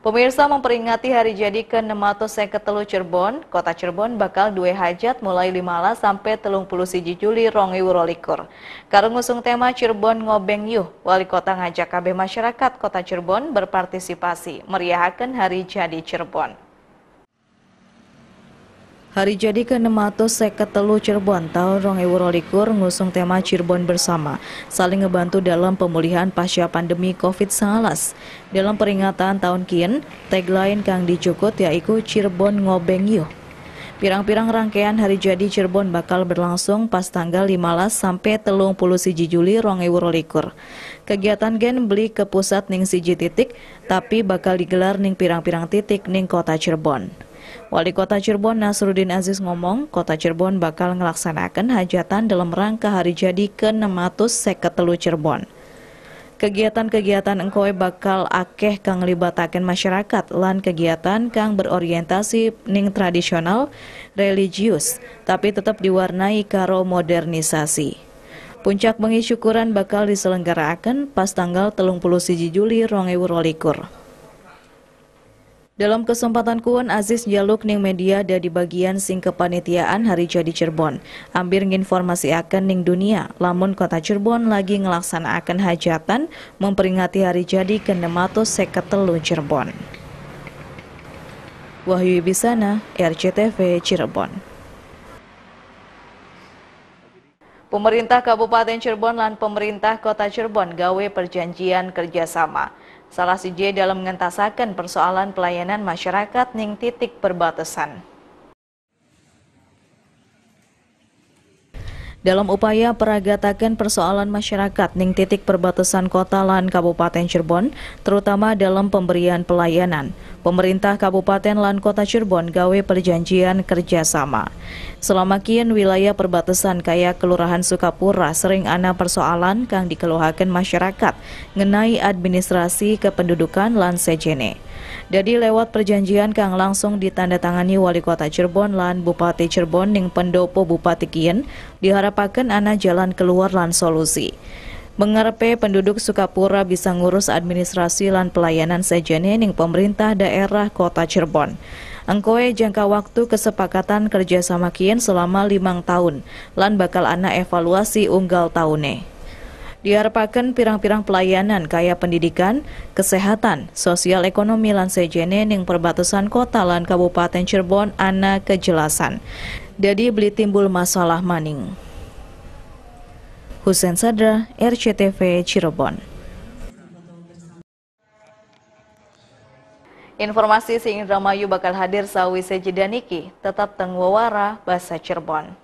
Pemirsa memperingati hari jadi ke-600 telu Cirebon, kota Cirebon bakal dua hajat mulai 15 sampai telung puluh siji Juli rong rolikur. Karena ngusung tema Cirebon ngobeng yuh, wali kota ngajak KB masyarakat kota Cirebon berpartisipasi meriahkan hari jadi Cirebon. Hari jadi ke-600 telu Cirebon tahun 2022 ngusung tema Cirebon bersama, saling ngebantu dalam pemulihan pasca pandemi COVID-19. Dalam peringatan tahun kian, tagline kang dicukut yaitu Cirebon ngobeng yuk. Pirang-pirang rangkaian hari jadi Cirebon bakal berlangsung pas tanggal 15 sampai telung puluh siji Juli likur. Kegiatan gen beli ke pusat ning siji titik, tapi bakal digelar ning pirang-pirang titik ning kota Cirebon. Wali Kota Cirebon Nasruddin Aziz ngomong, Kota Cirebon bakal melaksanakan hajatan dalam rangka hari jadi ke-600 seketelu Cirebon. Kegiatan-kegiatan engkoe bakal akeh kang libataken masyarakat lan kegiatan kang berorientasi ning tradisional religius tapi tetap diwarnai karo modernisasi. Puncak bengi syukuran bakal diselenggarakan pas tanggal telung puluh siji Juli rongewu rolikur. Dalam kesempatan kuan Aziz jaluk ning media dari bagian sing kepanitiaan Hari Jadi Cirebon. Ambir informasi akan ning dunia, lamun kota Cirebon lagi ngelaksanakan hajatan memperingati Hari Jadi ke-600 seketelu Cirebon. Wahyu Bisana, RCTV Cirebon. Pemerintah Kabupaten Cirebon dan pemerintah Kota Cirebon gawe perjanjian kerjasama. Salah siji dalam mengentasakan persoalan pelayanan masyarakat ning titik perbatasan. Dalam upaya peragatakan persoalan masyarakat ning titik perbatasan kota lan Kabupaten Cirebon, terutama dalam pemberian pelayanan. Pemerintah Kabupaten lan Kota Cirebon gawe perjanjian kerjasama. Selama kian wilayah perbatasan kaya Kelurahan Sukapura sering ana persoalan kang dikeluhakan masyarakat ngenai administrasi kependudukan lan sejene. Jadi lewat perjanjian kang langsung ditandatangani Wali Kota Cirebon lan Bupati Cirebon ning pendopo Bupati Kien diharapkan anak jalan keluar lan solusi. Mengarepe penduduk Sukapura bisa ngurus administrasi lan pelayanan sejene ning pemerintah daerah Kota Cirebon. Engkoe jangka waktu kesepakatan kerjasama kien selama limang tahun, lan bakal anak evaluasi unggal tahunnya diharapkan pirang-pirang pelayanan kaya pendidikan, kesehatan, sosial ekonomi lan sejene ning perbatasan kota lan Kabupaten Cirebon ana kejelasan. Jadi beli timbul masalah maning. Husen Sadra, RCTV Cirebon. Informasi sing Indramayu bakal hadir sawi sejedaniki, tetap tengwawara bahasa Cirebon.